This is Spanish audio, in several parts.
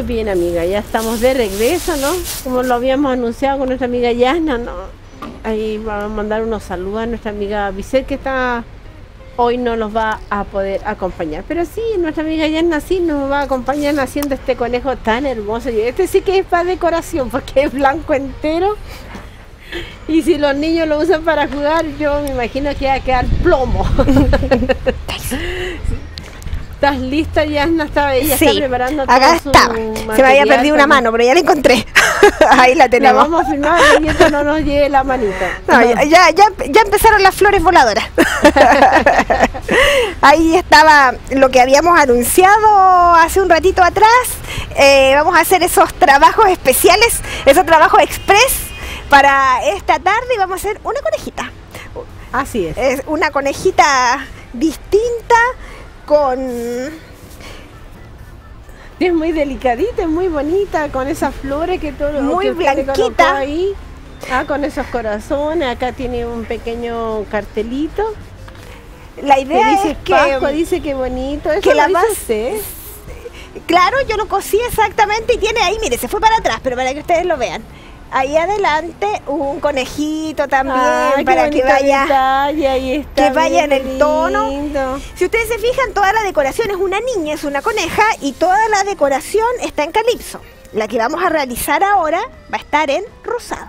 Muy bien, amiga, ya estamos de regreso, ¿no? Como lo habíamos anunciado con nuestra amiga Yasna, ¿no? Ahí vamos a mandar unos saludos a nuestra amiga Vicente que está hoy no nos va a poder acompañar. Pero sí, nuestra amiga Yasna sí nos va a acompañar haciendo este conejo tan hermoso. Y este sí que es para decoración porque es blanco entero. Y si los niños lo usan para jugar, yo me imagino que va a quedar plomo. ¿Estás lista, Yasna? Está, ella Sí, está preparando todo Acá su estaba. Se me había perdido una mano, pero ya la encontré. Ahí la La tenemos. vamos a filmar y esto no nos lleve la manita. No, ya, ya- ya empezaron las flores voladoras. Ahí estaba lo que habíamos anunciado hace un ratito atrás. Eh, vamos a hacer esos trabajos especiales, esos trabajos express para esta tarde y vamos a hacer una conejita. Así es. Es una conejita distinta con... Es muy delicadita, es muy bonita, con esas flores que todo Muy que blanquita. ahí. Ah, con esos corazones. Acá tiene un pequeño cartelito La idea dice es que... Pascua, dice que bonito. Eso que la usted. Claro, yo lo cosí exactamente y tiene ahí, mire, se fue para atrás, pero para que ustedes lo vean. Ahí adelante un conejito también Ay, para que vaya. detalle, ahí está, que vaya en el tono. lindo. Si ustedes se fijan, toda la decoración es una niña, es una coneja y toda la decoración está en calipso. La que vamos a realizar ahora va a estar en rosado.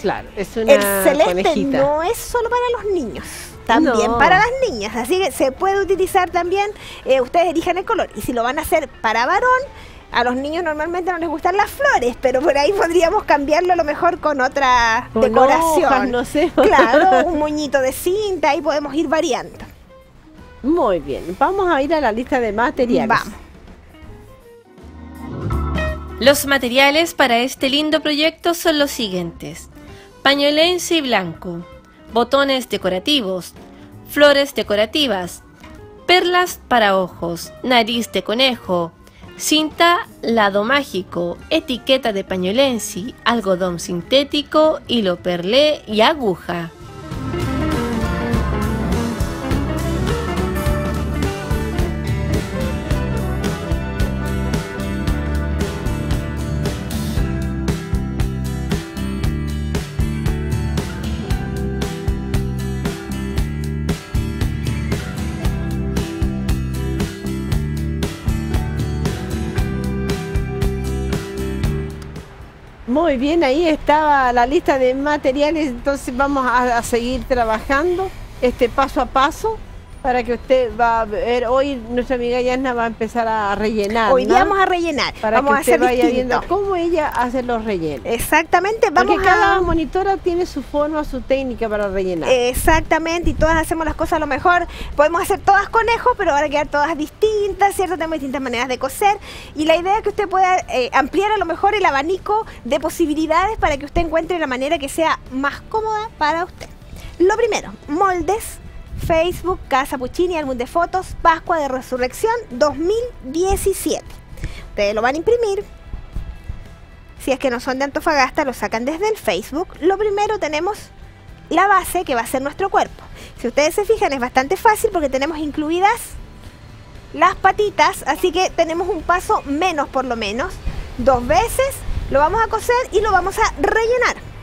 Claro, es una El celeste conejita. no es solo para los niños, también No. para las niñas. Así que se puede utilizar también, eh, ustedes elijan el color. Y si lo van a hacer para varón, a los niños normalmente no les gustan las flores, pero por ahí podríamos cambiarlo a lo mejor con otra Con decoración. hojas, no sé. Claro, un moñito de cinta, ahí podemos ir variando. Muy bien, vamos a ir a la lista de materiales. Vamos. Los materiales para este lindo proyecto son los siguientes. Pañolense y blanco, botones decorativos, flores decorativas, perlas para ojos, nariz de conejo, cinta lado mágico, etiqueta de pañolensi, algodón sintético, hilo perlé y aguja. Muy bien, ahí estaba la lista de materiales, entonces vamos a, a seguir trabajando este paso a paso para que usted va a ver, hoy nuestra amiga Yana va a empezar a rellenar. Hoy ¿no? día vamos a rellenar, para vamos que a usted hacer vaya distinto. viendo cómo ella hace los rellenos. Exactamente, vamos Porque cada a... monitora tiene su forma, su técnica para rellenar. Exactamente, y todas hacemos las cosas a lo mejor. Podemos hacer todas conejos, pero van a quedar todas distintas, ¿cierto? Tenemos distintas maneras de coser. Y la idea es que usted pueda eh, ampliar a lo mejor el abanico de posibilidades para que usted encuentre la manera que sea más cómoda para usted. Lo primero, moldes. Facebook, Casa Puccini, álbum de fotos, Pascua de Resurrección 2017. Ustedes lo van a imprimir, si es que no son de Antofagasta, lo sacan desde el Facebook. Lo primero tenemos la base que va a ser nuestro cuerpo. Si ustedes se fijan es bastante fácil porque tenemos incluidas las patitas, así que tenemos un paso menos por lo menos. Dos veces lo vamos a coser y lo vamos a rellenar.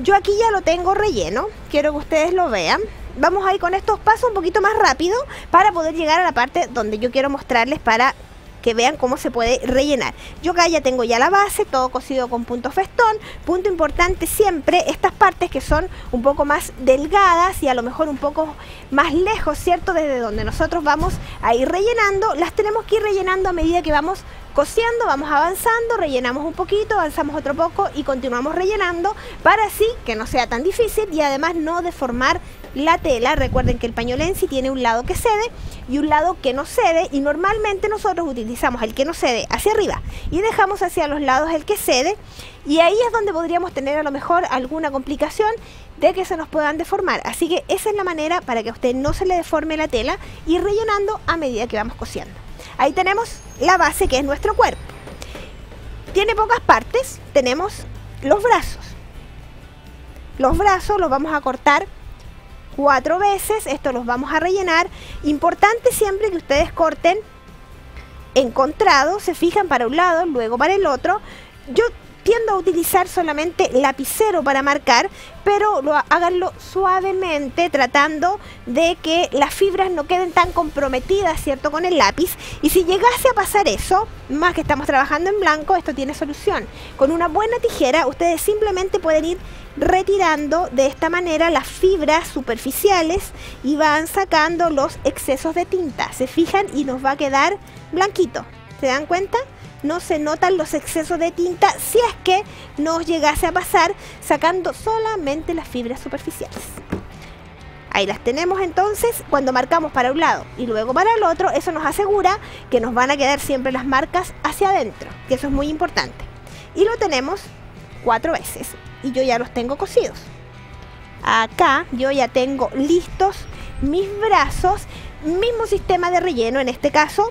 Yo aquí ya lo tengo relleno, quiero que ustedes lo vean. Vamos a ir con estos pasos un poquito más rápido para poder llegar a la parte donde yo quiero mostrarles para que vean cómo se puede rellenar. Yo acá ya tengo ya la base, todo cosido con punto festón. Punto importante siempre, estas partes que son un poco más delgadas y a lo mejor un poco más lejos, ¿cierto? Desde donde nosotros vamos a ir rellenando, las tenemos que ir rellenando a medida que vamos cosiendo, vamos avanzando, rellenamos un poquito, avanzamos otro poco y continuamos rellenando para así que no sea tan difícil y además no deformar la tela. Recuerden que el pañolensi tiene un lado que cede y un lado que no cede y normalmente nosotros utilizamos el que no cede hacia arriba y dejamos hacia los lados el que cede y ahí es donde podríamos tener a lo mejor alguna complicación de que se nos puedan deformar. Así que esa es la manera para que a usted no se le deforme la tela y rellenando a medida que vamos cosiendo. Ahí tenemos la base que es nuestro cuerpo. Tiene pocas partes, tenemos los brazos. Los brazos los vamos a cortar cuatro veces, esto los vamos a rellenar. Importante siempre que ustedes corten encontrado, se fijan para un lado, luego para el otro. Yo tiendo a utilizar solamente lapicero para marcar, pero lo, háganlo suavemente, tratando de que las fibras no queden tan comprometidas, ¿cierto?, con el lápiz. Y si llegase a pasar eso, más que estamos trabajando en blanco, esto tiene solución. Con una buena tijera, ustedes simplemente pueden ir retirando de esta manera las fibras superficiales y van sacando los excesos de tinta. Se fijan y nos va a quedar blanquito. ¿Se dan cuenta? No se notan los excesos de tinta si es que nos llegase a pasar sacando solamente las fibras superficiales. Ahí las tenemos entonces cuando marcamos para un lado y luego para el otro, eso nos asegura que nos van a quedar siempre las marcas hacia adentro, que eso es muy importante. Y lo tenemos cuatro veces y yo ya los tengo cosidos. Acá yo ya tengo listos mis brazos, mismo sistema de relleno en este caso,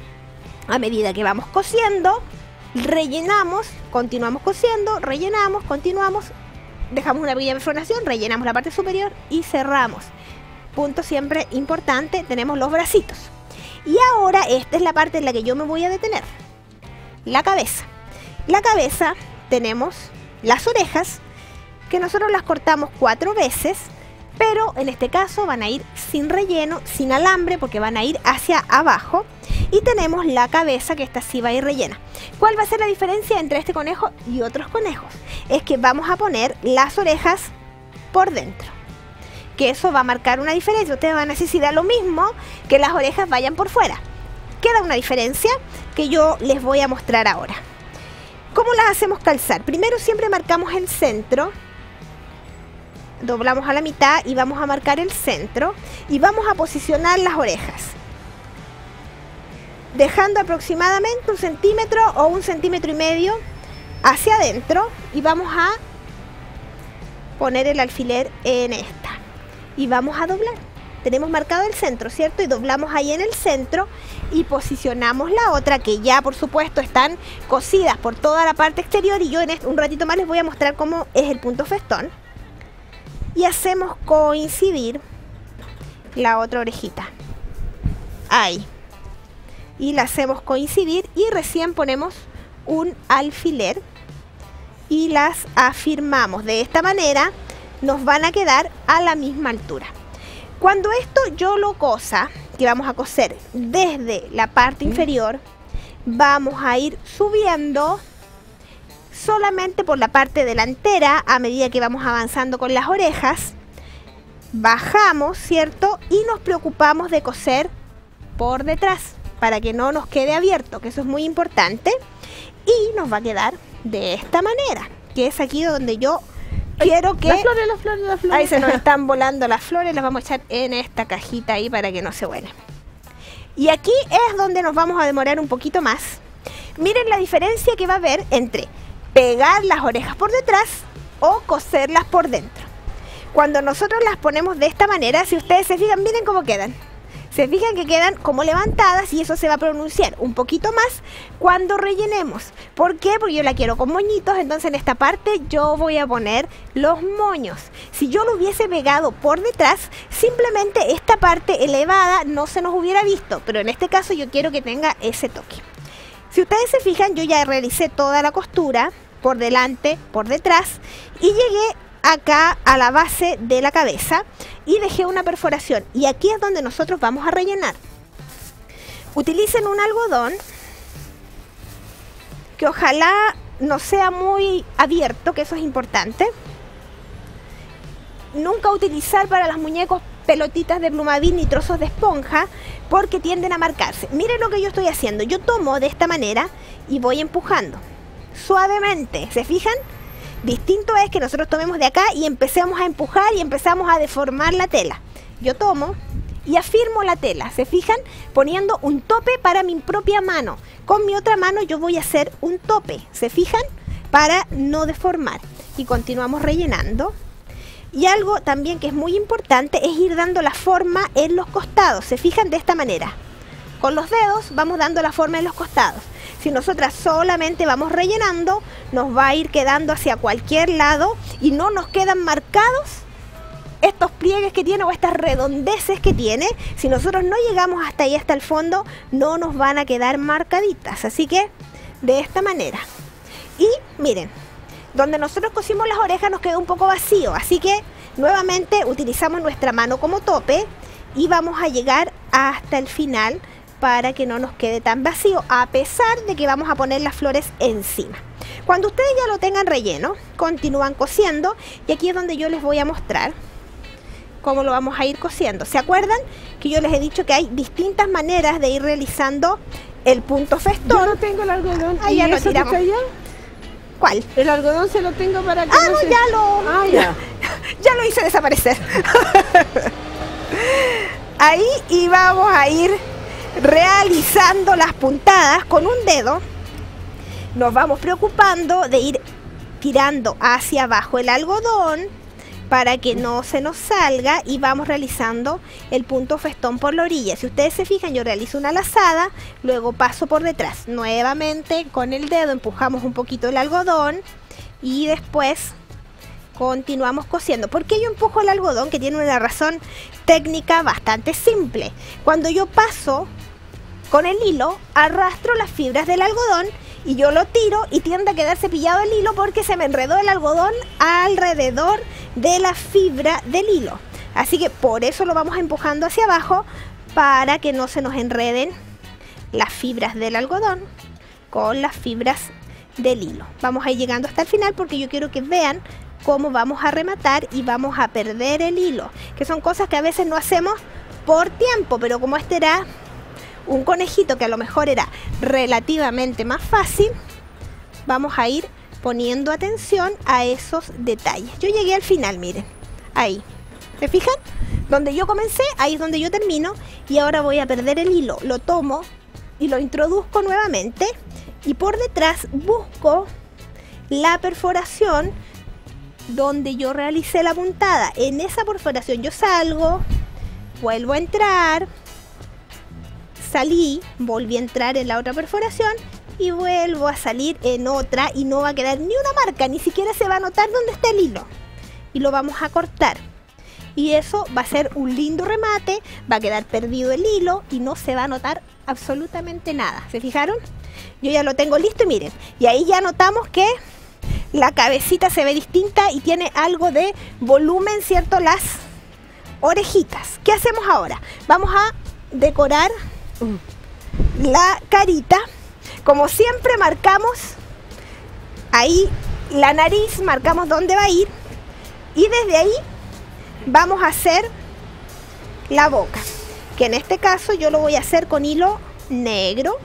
a medida que vamos cosiendo, rellenamos, continuamos cosiendo, rellenamos, continuamos, dejamos una pequeña perforación, rellenamos la parte superior y cerramos. Punto siempre importante, tenemos los bracitos. Y ahora esta es la parte en la que yo me voy a detener. La cabeza. La cabeza tenemos las orejas, que nosotros las cortamos cuatro veces, pero en este caso van a ir sin relleno, sin alambre, porque van a ir hacia abajo. Y tenemos la cabeza que esta sí va ir rellena. ¿Cuál va a ser la diferencia entre este conejo y otros conejos? Es que vamos a poner las orejas por dentro. Que eso va a marcar una diferencia. Ustedes van a necesitar lo mismo que las orejas vayan por fuera. Queda una diferencia que yo les voy a mostrar ahora. ¿Cómo las hacemos calzar? Primero siempre marcamos el centro doblamos a la mitad y vamos a marcar el centro y vamos a posicionar las orejas dejando aproximadamente un centímetro o un centímetro y medio hacia adentro y vamos a poner el alfiler en esta. Y vamos a doblar. Tenemos marcado el centro, ¿cierto? Y doblamos ahí en el centro y posicionamos la otra que ya por supuesto están cosidas por toda la parte exterior. Y yo en un ratito más les voy a mostrar cómo es el punto festón. Y hacemos coincidir la otra orejita. Ahí y la hacemos coincidir y recién ponemos un alfiler y las afirmamos. De esta manera nos van a quedar a la misma altura. Cuando esto yo lo cosa, que vamos a coser desde la parte inferior, vamos a ir subiendo solamente por la parte delantera a medida que vamos avanzando con las orejas. Bajamos, ¿cierto? Y nos preocupamos de coser por detrás para que no nos quede abierto, que eso es muy importante. Y nos va a quedar de esta manera, que es aquí donde yo quiero que... Las flores, las flores, las flores. Ahí se nos están volando las flores, las vamos a echar en esta cajita ahí para que no se vuelen. Y aquí es donde nos vamos a demorar un poquito más. Miren la diferencia que va a haber entre pegar las orejas por detrás o coserlas por dentro. Cuando nosotros las ponemos de esta manera, si ustedes se fijan, miren cómo quedan se fijan que quedan como levantadas y eso se va a pronunciar un poquito más cuando rellenemos. ¿Por qué? Porque yo la quiero con moñitos, entonces en esta parte yo voy a poner los moños. Si yo lo hubiese pegado por detrás, simplemente esta parte elevada no se nos hubiera visto, pero en este caso yo quiero que tenga ese toque. Si ustedes se fijan, yo ya realicé toda la costura por delante, por detrás y llegué acá a la base de la cabeza y dejé una perforación. Y aquí es donde nosotros vamos a rellenar. Utilicen un algodón que ojalá no sea muy abierto que eso es importante. Nunca utilizar para los muñecos pelotitas de plumavín ni trozos de esponja porque tienden a marcarse. Miren lo que yo estoy haciendo. Yo tomo de esta manera y voy empujando. Suavemente. Se fijan Distinto es que nosotros tomemos de acá y empecemos a empujar y empezamos a deformar la tela. Yo tomo y afirmo la tela, ¿se fijan? Poniendo un tope para mi propia mano. Con mi otra mano yo voy a hacer un tope, ¿se fijan? Para no deformar. Y continuamos rellenando. Y algo también que es muy importante es ir dando la forma en los costados, ¿se fijan? De esta manera. Con los dedos vamos dando la forma en los costados. Si nosotras solamente vamos rellenando, nos va a ir quedando hacia cualquier lado y no nos quedan marcados estos pliegues que tiene o estas redondeces que tiene, si nosotros no llegamos hasta ahí, hasta el fondo, no nos van a quedar marcaditas. Así que de esta manera. Y miren, donde nosotros cosimos las orejas nos quedó un poco vacío, así que nuevamente utilizamos nuestra mano como tope y vamos a llegar hasta el final para que no nos quede tan vacío, a pesar de que vamos a poner las flores encima. Cuando ustedes ya lo tengan relleno, continúan cosiendo y aquí es donde yo les voy a mostrar cómo lo vamos a ir cosiendo. ¿Se acuerdan que yo les he dicho que hay distintas maneras de ir realizando el punto festón? Yo no tengo el algodón. Ah, ¿Y ya eso tiramos. ¿Cuál? El algodón se lo tengo para que Ah, no, se- ya lo... Ah, ya. ya lo hice desaparecer. Ahí y vamos a ir realizando las puntadas con un dedo. Nos vamos preocupando de ir tirando hacia abajo el algodón para que no se nos salga y vamos realizando el punto festón por la orilla. Si ustedes se fijan, yo realizo una lazada, luego paso por detrás. Nuevamente con el dedo empujamos un poquito el algodón y después continuamos cosiendo. ¿Por qué yo empujo el algodón? Que tiene una razón técnica bastante simple. Cuando yo paso con el hilo, arrastro las fibras del algodón y yo lo tiro y tiende a quedar cepillado el hilo porque se me enredó el algodón alrededor de la fibra del hilo. Así que por eso lo vamos empujando hacia abajo para que no se nos enreden las fibras del algodón con las fibras del hilo. Vamos a ir llegando hasta el final porque yo quiero que vean cómo vamos a rematar y vamos a perder el hilo, que son cosas que a veces no hacemos por tiempo, pero como este era un conejito que a lo mejor era relativamente más fácil, vamos a ir poniendo atención a esos detalles. Yo llegué al final, miren, ahí. ¿Se fijan? Donde yo comencé, ahí es donde yo termino y ahora voy a perder el hilo. Lo tomo y lo introduzco nuevamente y por detrás busco la perforación donde yo realicé la puntada. En esa perforación yo salgo, vuelvo a entrar, salí, volví a entrar en la otra perforación y vuelvo a salir en otra y no va a quedar ni una marca, ni siquiera se va a notar dónde está el hilo. Y lo vamos a cortar. Y eso va a ser un lindo remate, va a quedar perdido el hilo y no se va a notar absolutamente nada. ¿Se fijaron? Yo ya lo tengo listo y miren. Y ahí ya notamos que la cabecita se ve distinta y tiene algo de volumen, ¿cierto? Las orejitas. ¿Qué hacemos ahora? Vamos a decorar la carita. Como siempre marcamos ahí la nariz, marcamos dónde va a ir. Y desde ahí vamos a hacer la boca, que en este caso yo lo voy a hacer con hilo negro.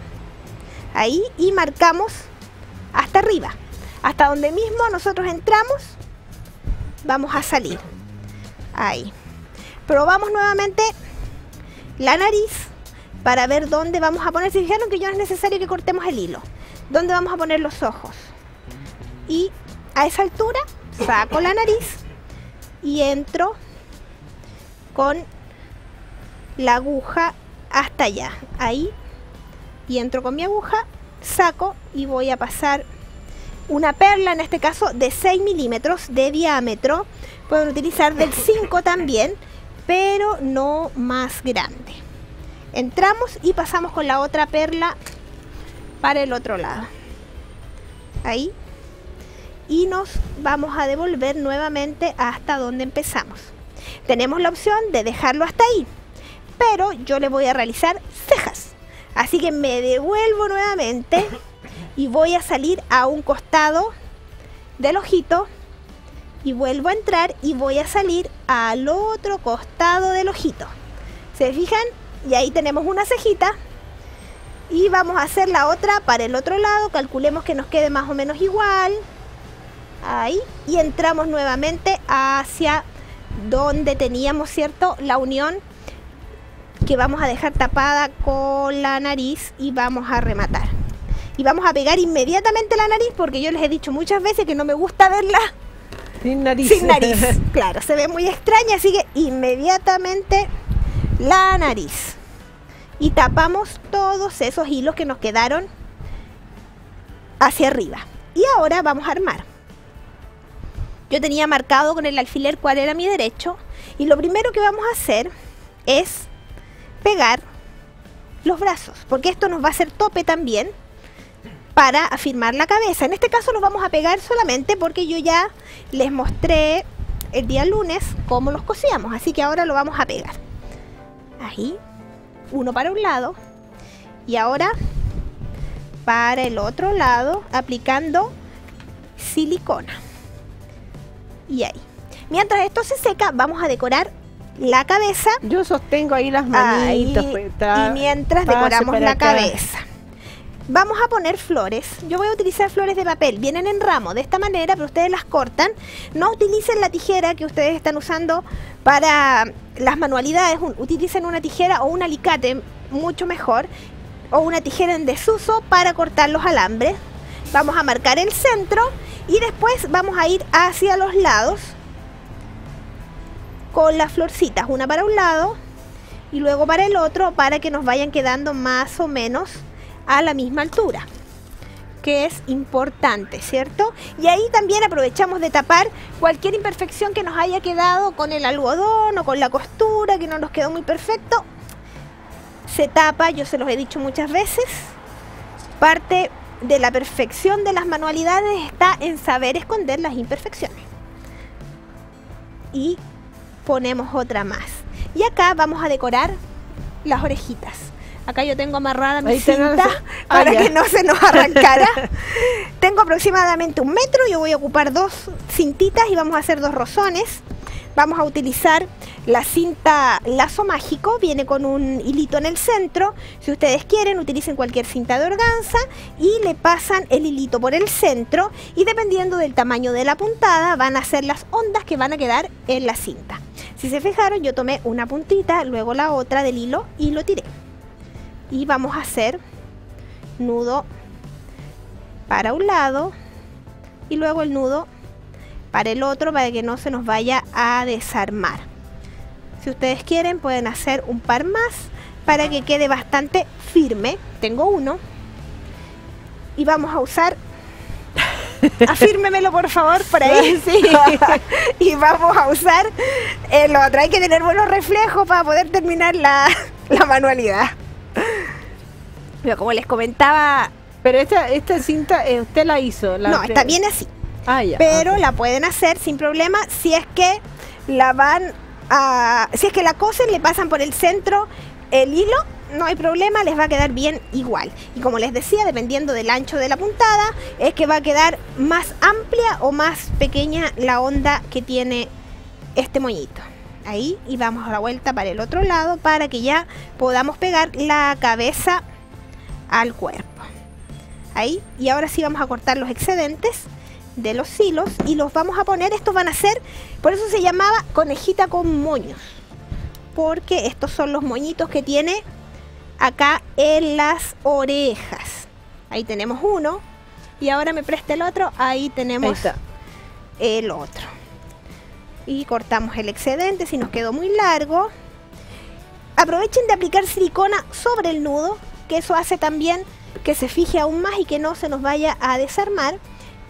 Ahí y marcamos hasta arriba, hasta donde mismo nosotros entramos, vamos a salir. Ahí. Probamos nuevamente la nariz para ver dónde vamos a poner. Se fijaron que ya no es necesario que cortemos el hilo. ¿Dónde vamos a poner los ojos? Y a esa altura saco la nariz y entro con la aguja hasta allá. Ahí. Y entro con mi aguja, saco y voy a pasar una perla, en este caso de 6 milímetros de diámetro. Pueden utilizar del 5 también, pero no más grande. Entramos y pasamos con la otra perla para el otro lado. Ahí. Y nos vamos a devolver nuevamente hasta donde empezamos. Tenemos la opción de dejarlo hasta ahí. Pero yo le voy a realizar cejas. Así que me devuelvo nuevamente y voy a salir a un costado del ojito y vuelvo a entrar y voy a salir al otro costado del ojito. ¿Se fijan? Y ahí tenemos una cejita. Y vamos a hacer la otra para el otro lado. Calculemos que nos quede más o menos igual. Ahí. Y entramos nuevamente hacia donde teníamos, ¿cierto? La unión que vamos a dejar tapada con la nariz y vamos a rematar. Y vamos a pegar inmediatamente la nariz porque yo les he dicho muchas veces que no me gusta verla Sin nariz. sin nariz. Claro, se ve muy extraña, así que inmediatamente la nariz. Y tapamos todos esos hilos que nos quedaron hacia arriba. Y ahora vamos a armar. Yo tenía marcado con el alfiler cuál era mi derecho Y lo primero que vamos a hacer es pegar los brazos, porque esto nos va a hacer tope también para afirmar la cabeza. En este caso los vamos a pegar solamente porque yo ya les mostré el día lunes cómo los cosíamos, así que ahora lo vamos a pegar. Ahí, uno para un lado y ahora para el otro lado aplicando silicona. Y ahí. Mientras esto se seca, vamos a decorar la cabeza. Yo sostengo ahí las manitas. Ahí, pues, y mientras decoramos la acá. cabeza. Vamos a poner flores. Yo voy a utilizar flores de papel. Vienen en ramo de esta manera, pero ustedes las cortan. No utilicen la tijera que ustedes están usando para las manualidades. Utilicen una tijera o un alicate, mucho mejor. O una tijera en desuso para cortar los alambres. Vamos a marcar el centro y después vamos a ir hacia los lados con las florcitas, una para un lado y luego para el otro para que nos vayan quedando más o menos a la misma altura que es importante, ¿cierto? Y ahí también aprovechamos de tapar cualquier imperfección que nos haya quedado con el algodón o con la costura que no nos quedó muy perfecto. Se tapa, yo se los he dicho muchas veces. Parte de la perfección de las manualidades está en saber esconder las imperfecciones. Y ponemos otra más. Y acá vamos a decorar las orejitas. Acá yo tengo amarrada mi Ahí tenés- cinta Ah, para ya. que no se nos arrancara. tengo aproximadamente un metro, yo voy a ocupar dos cintitas y vamos a hacer dos rosones. Vamos a utilizar la cinta lazo mágico, viene con un hilito en el centro. Si ustedes quieren, utilicen cualquier cinta de organza y le pasan el hilito por el centro y dependiendo del tamaño de la puntada van a ser las ondas que van a quedar en la cinta. Si se fijaron, yo tomé una puntita, luego la otra del hilo y lo tiré. Y vamos a hacer nudo para un lado y luego el nudo para el otro para que no se nos vaya a desarmar. Si ustedes quieren pueden hacer un par más para que quede bastante firme. Tengo uno. Y vamos a usar... Afírmemelo por favor por ahí. Sí. y vamos a usar el otro. Hay que tener buenos reflejos para poder terminar la, la manualidad. Pero como les comentaba, Pero esta, esta cinta eh, usted la hizo. la no, está bien así. Ah, ya. pero la pueden hacer sin problema si es que la van a si es que la cosen le pasan por el centro el hilo no hay problema les va a quedar bien igual y como les decía dependiendo del ancho de la puntada es que va a quedar más amplia o más pequeña la onda que tiene este moñito ahí y vamos a la vuelta para el otro lado para que ya podamos pegar la cabeza al cuerpo ahí y ahora sí vamos a cortar los excedentes de los hilos y los vamos a poner, estos van a ser, por eso se llamaba conejita con moños, porque estos son los moñitos que tiene acá en las orejas. Ahí tenemos uno y ahora me presta el otro, ahí tenemos el otro. Y cortamos el excedente si nos quedó muy largo. Aprovechen de aplicar silicona sobre el nudo, que eso hace también que se fije aún más y que no se nos vaya a desarmar.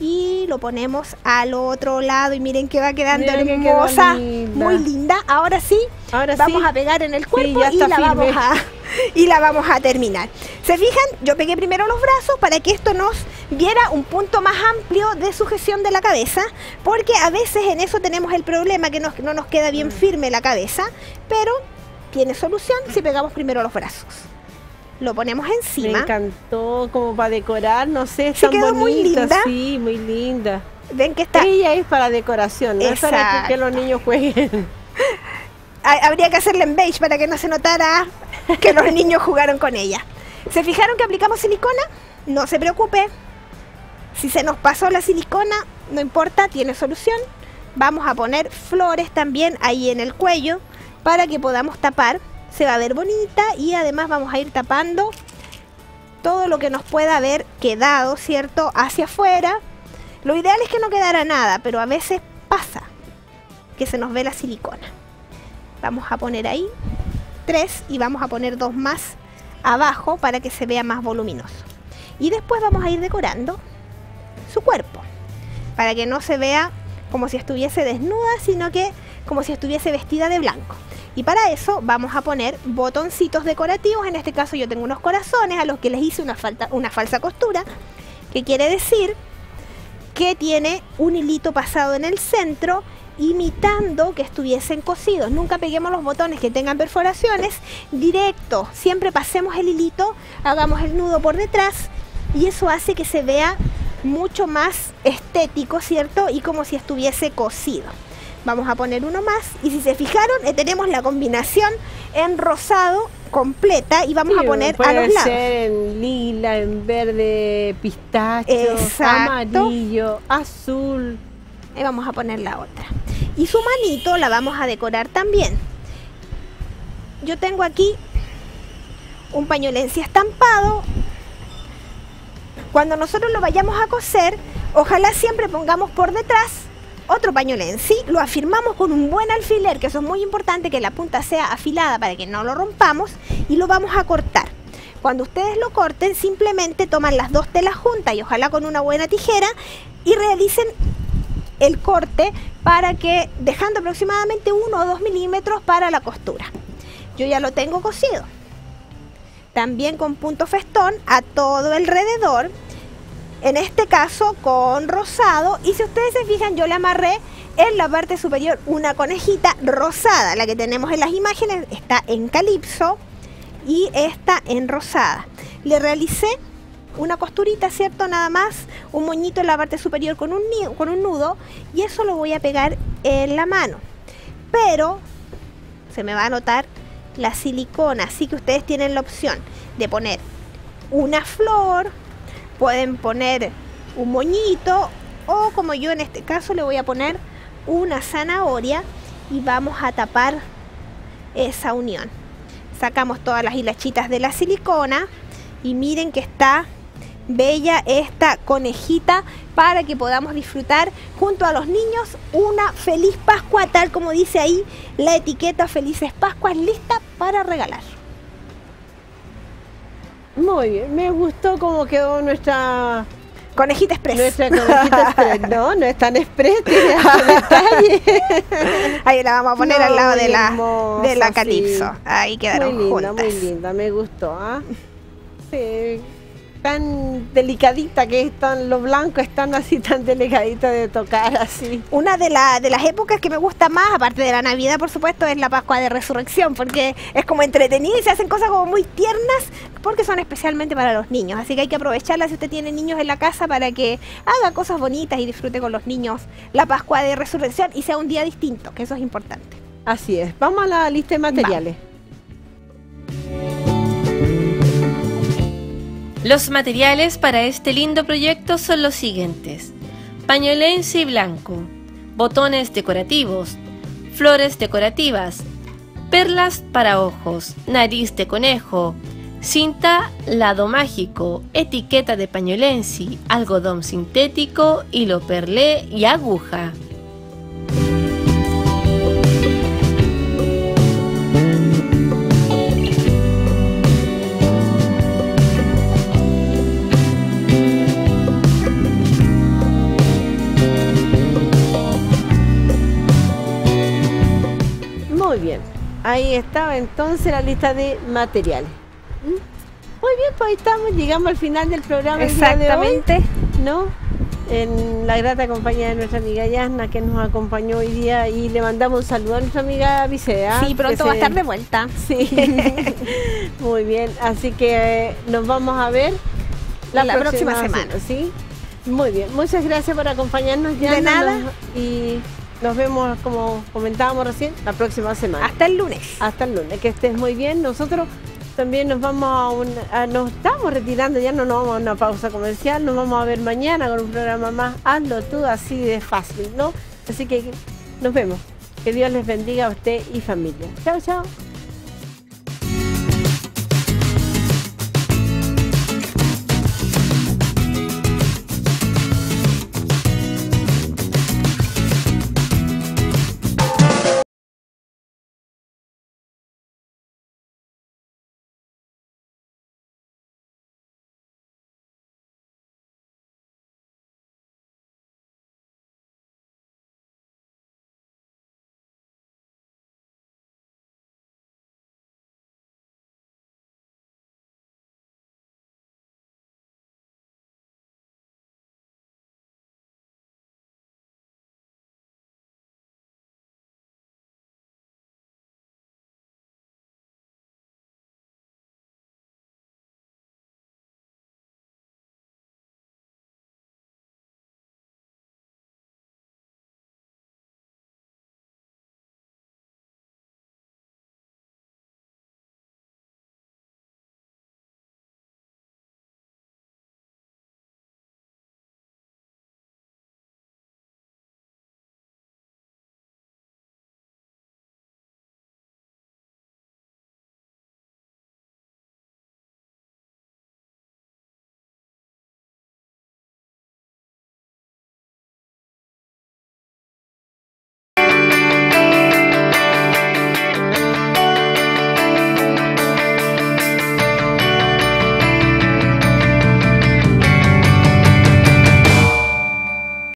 Y lo ponemos al otro lado y miren que va quedando Mira que quedó hermosa, linda. muy linda. Ahora sí, Ahora vamos sí. a pegar en el cuerpo y, la vamos a, y la vamos a terminar. ¿Se fijan? Yo pegué primero los brazos para que esto nos diera un punto más amplio de sujeción de la cabeza, porque a veces en eso tenemos el problema que nos- no nos queda Mm. bien firme la cabeza, pero tiene solución si pegamos primero los brazos. Lo ponemos Me encima. encantó como para decorar, no sé, es Sí, tan quedó muy linda. Sí, muy linda. Ven que está... Ella es para decoración, no es para que, los niños jueguen. Ha- Habría que hacerla en beige para que no se notara que los niños jugaron con ella. ¿Se fijaron que aplicamos silicona? No se preocupe. Si se nos pasó la silicona, no importa, tiene solución. Vamos a poner flores también ahí en el cuello para que podamos tapar. Se va a ver bonita y además vamos a ir tapando todo lo que nos pueda haber quedado, ¿cierto? Hacia afuera. Lo ideal es que no quedara nada, pero a veces pasa que se nos ve la silicona. Vamos a poner ahí tres y vamos a poner dos más abajo para que se vea más voluminoso. Y después vamos a ir decorando su cuerpo para que no se vea como si estuviese desnuda, sino que como si estuviese vestida de blanco. Y para eso vamos a poner botoncitos decorativos. En este caso yo tengo unos corazones a los que les hice una, una falsa costura, que quiere decir que tiene un hilito pasado en el centro imitando que estuviesen cosidos. Nunca peguemos los botones que tengan perforaciones directo. Siempre pasemos el hilito, hagamos el nudo por detrás y eso hace que se vea mucho más estético, ¿cierto? Y como si estuviese cosido. Vamos a poner uno más y si se fijaron eh, tenemos la combinación en rosado completa y vamos a poner a los lados. Ser en lila, en verde, pistacho, amarillo, azul. Y vamos a poner la otra. Y su manito la vamos a decorar también. Yo tengo aquí un pañolencia estampado. Cuando nosotros lo vayamos a coser, ojalá siempre pongamos por detrás otro pañuelo en sí, lo afirmamos con un buen alfiler, que eso es muy importante, que la punta sea afilada para que no lo rompamos, y lo vamos a cortar. Cuando ustedes lo corten, simplemente toman las dos telas juntas y ojalá con una buena tijera y realicen el corte para que, dejando aproximadamente 1 o 2 milímetros para la costura. Yo ya lo tengo cosido. También con punto festón a todo alrededor en este caso con rosado y si ustedes se fijan yo le amarré en la parte superior una conejita rosada, la que tenemos en las imágenes está en calipso y está en rosada. Le realicé una costurita, ¿cierto? Nada más, un moñito en la parte superior con un, con un nudo y eso lo voy a pegar en la mano. Pero se me va a notar la silicona, así que ustedes tienen la opción de poner una flor, pueden poner un moñito o como yo en este caso le voy a poner una zanahoria y vamos a tapar esa unión. Sacamos todas las hilachitas de la silicona y miren que está bella esta conejita para que podamos disfrutar junto a los niños una feliz Pascua, tal como dice ahí la etiqueta Felices Pascuas lista para regalar. Muy bien, me gustó cómo quedó nuestra Conejita Express. Nuestra conejita express. No, no es tan express, tiene detalle. Ahí la vamos a poner al lado de la, de la calipso. Ahí quedaron muy linda, juntas. Muy linda, me gustó. ¿ah? Sí, tan delicadita que están los blancos, están así tan delicaditos de tocar así. Una de, la, de las épocas que me gusta más, aparte de la Navidad por supuesto, es la Pascua de Resurrección, porque es como entretenida y se hacen cosas como muy tiernas, porque son especialmente para los niños. Así que hay que aprovecharla si usted tiene niños en la casa para que haga cosas bonitas y disfrute con los niños la Pascua de Resurrección y sea un día distinto, que eso es importante. Así es. Vamos a la lista de materiales. Los materiales para este lindo proyecto son los siguientes. Pañolense blanco, botones decorativos, flores decorativas, perlas para ojos, nariz de conejo, cinta lado mágico, etiqueta de pañolensi, algodón sintético, hilo perlé y aguja. Bien. Ahí estaba entonces la lista de materiales. ¿Mm? Muy bien, pues ahí estamos, llegamos al final del programa el día de hoy, Exactamente. ¿no? En la grata compañía de nuestra amiga Yasna que nos acompañó hoy día y le mandamos un saludo a nuestra amiga Vicea. Sí, pronto va a estar de vuelta. Sí, muy bien. Así que eh, nos vamos a ver La próxima semana. ¿sí? Muy bien. Muchas gracias por acompañarnos. De nada. Y nos vemos, como comentábamos recién, la próxima semana. Hasta el lunes. Hasta el lunes. Que estés muy bien. Nosotros también nos vamos a, un, a- nos estamos retirando, ya no nos vamos a una pausa comercial, nos vamos a ver mañana con un programa más. Hazlo tú así de fácil, ¿no? Así que nos vemos. Que Dios les bendiga a usted y familia. Chao, chao.